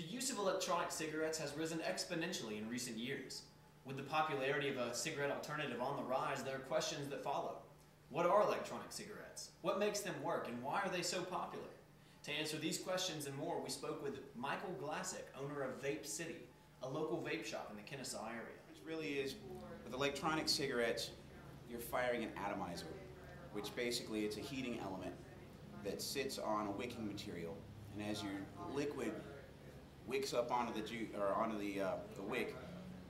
The use of electronic cigarettes has risen exponentially in recent years. With the popularity of a cigarette alternative on the rise, there are questions that follow. What are electronic cigarettes? What makes them work, and why are they so popular? To answer these questions and more, we spoke with Michael Glassick, owner of Vape City, a local vape shop in the Kennesaw area. It really is, with electronic cigarettes, you're firing an atomizer, which basically it's a heating element that sits on a wicking material. And as your liquid wicks up onto the ju- or onto the, uh, the wick,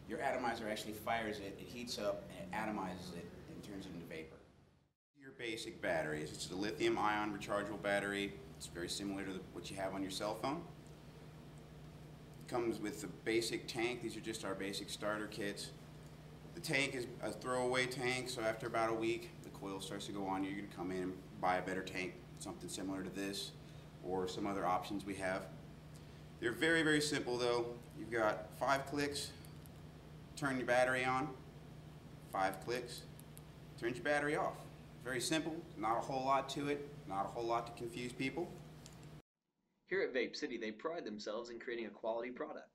your atomizer actually fires it, it heats up, and it atomizes it and turns it into vapor. Your basic batteries, it's a lithium ion rechargeable battery. It's very similar to the, what you have on your cell phone. It Comes with the basic tank. These are just our basic starter kits. The tank is a throwaway tank, so after about a week, the coil starts to go on. You're going to come in and buy a better tank, something similar to this, or some other options we have. They're very, very simple though. You've got five clicks, turn your battery on, five clicks, turn your battery off. Very simple, not a whole lot to it, not a whole lot to confuse people. Here at Vape City, they pride themselves in creating a quality product.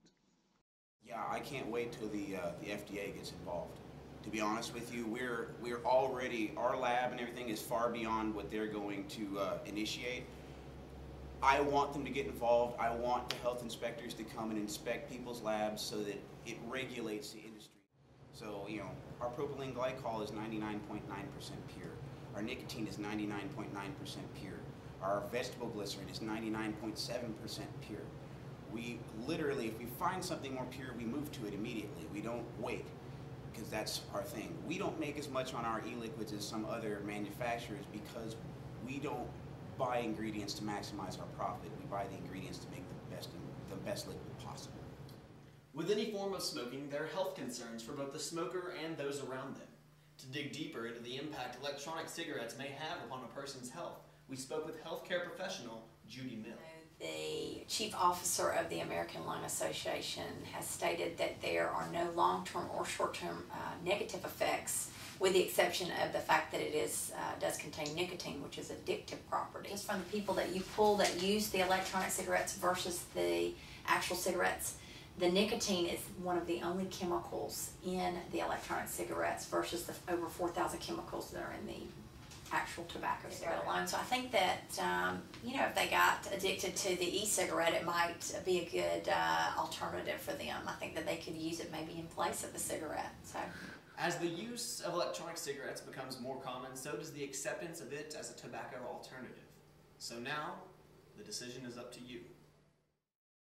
Yeah, I can't wait till the uh, the FDA gets involved. To be honest with you, we're we're already our lab and everything is far beyond what they're going to uh, initiate. I want them to get involved. I want the health inspectors to come and inspect people's labs so that it regulates the industry. So you know, our propylene glycol is 99.9% pure. Our nicotine is 99.9% pure. Our vegetable glycerin is 99.7% pure. We literally, if we find something more pure, we move to it immediately. We don't wait because that's our thing. We don't make as much on our e-liquids as some other manufacturers because we don't buy ingredients to maximize our profit. We buy the ingredients to make the best the best liquid possible. With any form of smoking, there are health concerns for both the smoker and those around them. To dig deeper into the impact electronic cigarettes may have upon a person's health, we spoke with healthcare professional Judy Mill. The chief officer of the American Lung Association has stated that there are no long-term or short-term uh, negative effects, with the exception of the fact that it is uh, does contain nicotine, which is addictive property. Just from the people that you pull that use the electronic cigarettes versus the actual cigarettes, the nicotine is one of the only chemicals in the electronic cigarettes versus the over 4,000 chemicals that are in the actual tobacco cigarette alone. So I think that um, you know if they got addicted to the e-cigarette, it might be a good uh, alternative for them. I think that they could use it maybe in place of the cigarette. So As the use of electronic cigarettes becomes more common, so does the acceptance of it as a tobacco alternative. So now, the decision is up to you.